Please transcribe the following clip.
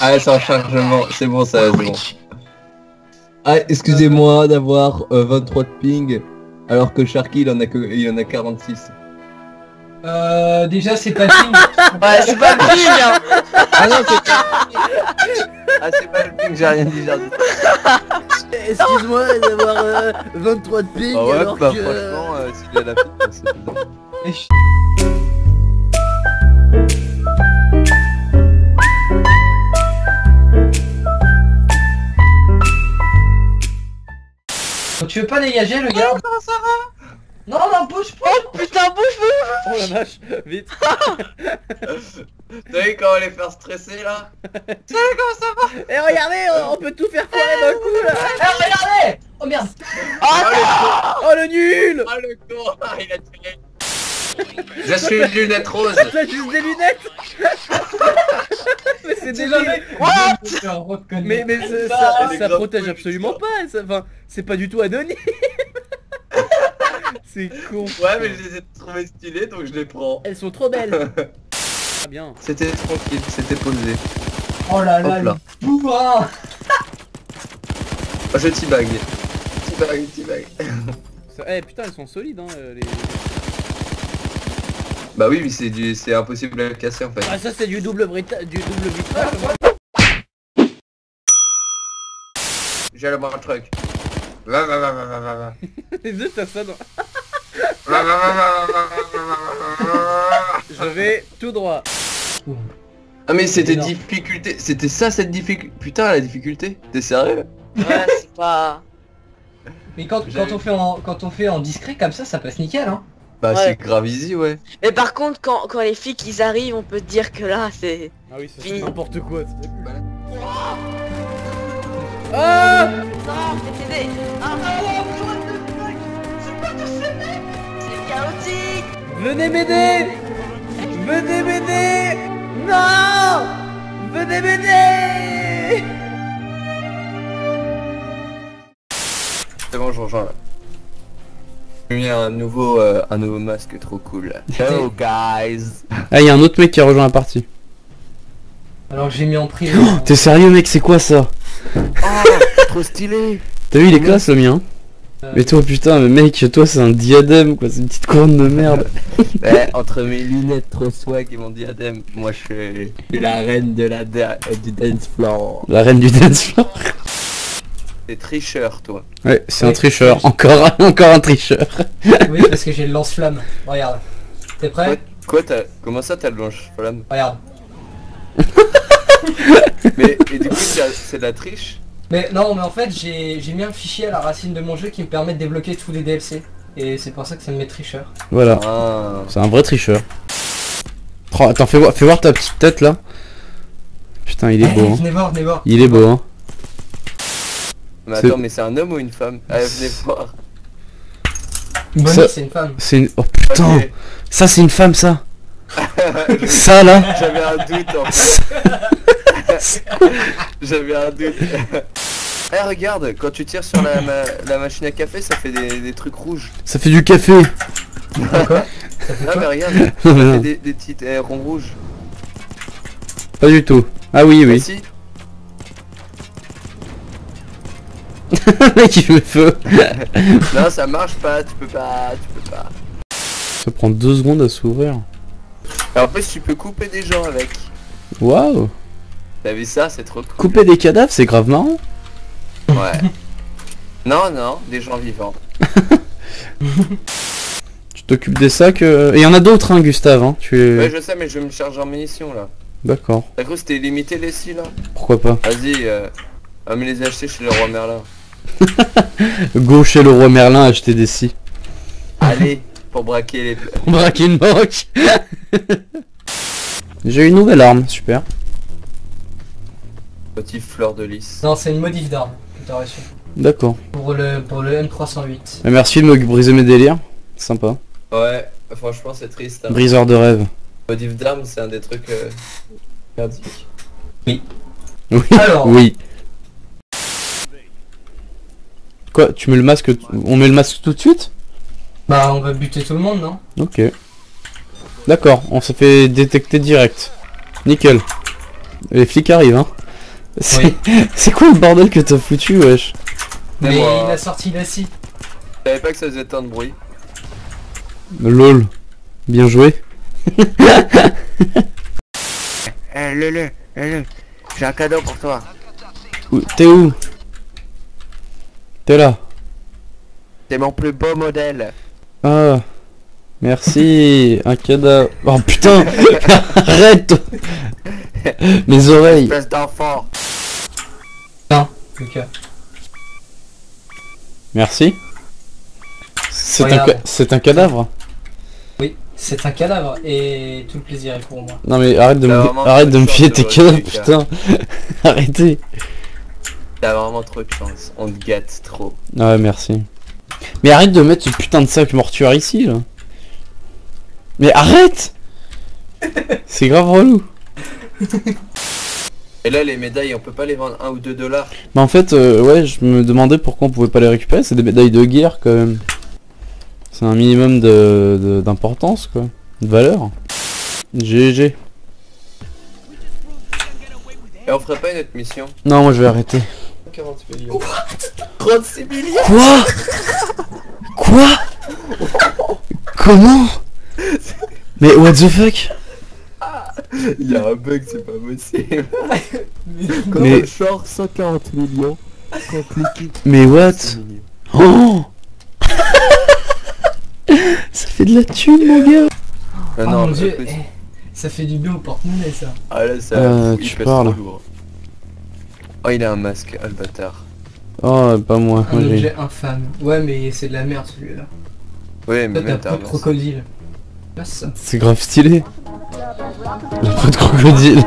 Ah, c'est en chargement, c'est bon, ça, c'est bon. Ah, excusez-moi d'avoir euh, 23 de ping, alors que Sharky, il en a que, il en a 46. Euh, déjà, c'est pas ping. Ouais, c'est pas ping hein. Ah non, c'est pas Ah, c'est pas le ping, j'ai rien dit, j'ai rien dit. Excuse-moi d'avoir euh, 23 de ping Ah ouais, alors bah que... franchement, euh, s'il a la ping, c'est pas dégager le gars. Non, non, bouge pas Oh putain, bouge bouge. Oh la vache, vite. T'as vu comment les faire stresser là Et regardez, on, on peut tout faire foirer d'un coup là. Eh, regardez. Oh merde. Oh le nul. Ah le con, ah, il a tiré Je suis une lunette rose. T'as juste des lunettes. Mais c'est débile jamais Mais, Mais, ça, grave protège absolument pas, ça- enfin, c'est pas du tout anonyme. C'est con. Ouais mais je les ai trouvés stylés donc je les prends. Elles sont trop belles. Ah bien. C'était tranquille, c'était posé. Oh là là, là. le Oh, Je teabag Teabag, teabag Ça- Eh putain, elles sont solides hein, euh, les... Bah oui, mais c'est du, c'est impossible à casser en fait. Ah ça c'est du double brita... du double. J'ai le bras truc. Va va va va va. Les deux ça sonne. va Je vais tout droit. Ah mais c'était difficulté, c'était ça cette difficulté. Putain la difficulté, t'es sérieux Ouais c'est pas. Mais quand, quand on fait en quand on fait en discret comme ça, ça passe nickel hein. Bah Ouais. c'est grave easy ouais. Mais par contre, quand, quand les filles qu'ils arrivent, on peut te dire que là, c'est... Ah oui, c'est Fini. n'importe quoi Ah Non, c'est des... Ah, C'est chaotique. Venez m'aider. Venez m'aider. Non. Venez m'aider. C'est bon je rejoins là J'ai mis un nouveau, euh, un nouveau masque trop cool Hello guys Ah, il y a un autre mec qui a rejoint la partie. Alors j'ai mis en privé. T'es sérieux, mec, c'est quoi ça? Oh trop stylé T'as vu, il est classe le mien. Euh, Mais toi, putain, mais mec, toi, c'est un diadème, quoi. C'est une petite couronne de merde. Eh, Entre mes lunettes trop swag et mon diadème, moi je suis je suis la reine de la da- du dance floor La reine du dance floor. T'es tricheur toi Ouais, c'est un tricheur. Encore, encore un tricheur. Oui, parce que j'ai le lance-flamme. Regarde. T'es Quoi, prêt quoi t'as... Comment ça t'as le blanche flamme Regarde. Mais et du coup c'est de la triche Mais non, mais en fait, j'ai j'ai mis un fichier à la racine de mon jeu qui me permet de débloquer tous les DLC. Et c'est pour ça que ça me met tricheur. Voilà. Ah C'est un vrai tricheur. Oh, attends, fais voir, fais voir ta petite tête là. Putain, il est beau. Hein. venez voir, venez voir. Il est beau, hein. Mais C'est- attends mais c'est un homme ou une femme Ah venez voir. Bonnie, Ça- c'est une femme. C'est une... Oh putain. Ça, c'est une femme, ça. Ça, là. J'avais un doute en fait. J'avais un doute. Eh regarde, quand tu tires sur la, ma- la machine à café ça fait des, des trucs rouges. Ça fait du café. Quoi? Non mais regarde, ça fait des, des petites eh, ronds rouges. Pas du tout. Ah oui, Bah oui. si. Le mec, il fait feu. Non ça marche pas, tu peux pas, tu peux pas Ça prend deux secondes à s'ouvrir. En plus tu peux couper des gens avec Waouh T'as vu ça C'est trop cool Couper des cadavres, c'est grave marrant. Ouais Non non, des gens vivants Tu t'occupes des sacs. euh, Et il y en a d'autres, hein, Gustave. Hein. Tu es... Ouais je sais mais je vais me charger en munitions là D'accord. T'as cru c'était limité les scies là? Pourquoi pas? Vas-y, euh, va me les acheter chez le roi Merlin Go chez le roi Merlin acheter des scies. Allez, pour braquer les... On braque une banque. J'ai une nouvelle arme, super. petites fleurs de lys. Non, c'est une modif d'arme que t'as reçu. D'accord. Pour le, pour le M308. Mais Merci de me briser mes délires. Sympa. Ouais, franchement c'est triste. Hein. Briseur de rêve. Modif d'armes c'est un des trucs... Euh... merdiques. Oui. Alors. Oui. Quoi Tu mets le masque On met le masque tout de suite? Bah, on va buter tout le monde, non? Ok. D'accord, on s'est fait détecter direct. Nickel. Les flics arrivent, hein. C'est Oui. quoi le bordel que t'as foutu, wesh? Mais moi- il a sorti la scie. Je savais pas que ça faisait tant de bruit. Lol. Bien joué. Eh, Lulu, Lulu, j'ai un cadeau pour toi. Où- T'es où? T'es là. C'est mon plus beau modèle. Ah. Merci. Un cadavre. Oh putain Arrête Mes oreilles. Espèce d'enfant. Non, Lucas. Merci. C'est un, c'est un cadavre Oui, c'est un cadavre et tout le plaisir est pour moi. Non mais arrête de me, vraiment arrête de me fier tes cadavres, putain. Arrêtez. T'as vraiment trop de chance. On te gâte trop. Ouais, merci. Mais arrête de mettre ce putain de sac mortuaire ici, là. Mais arrête C'est grave relou. Et là, les médailles, on peut pas les vendre 1 ou 2 dollars. Mais en fait, euh, ouais, je me demandais pourquoi on pouvait pas les récupérer. C'est des médailles de guerre, quand même. C'est un minimum de de- d'importance, quoi. De valeur. GG. Et on ferait pas une autre mission? Non, moi je vais arrêter. 40 millions. 36 millions? Quoi? Quoi? Comment? Mais what the fuck? Il y a un bug, c'est pas possible. Mais- genre 140 millions. Mais what? Oh Ça fait de la thune, mon gars Ah oh non, mon mais dieu, eh, ça fait du bien au porte-monnaie ça. Ah là, ça. Euh, il tu parles. lourd. Oh, il a un masque, oh le bâtard. Oh, pas moi. Un objet infâme. Ouais, mais c'est de la merde celui-là. Ouais, mais t'as un crocodile. C'est grave stylé. La peau de crocodile.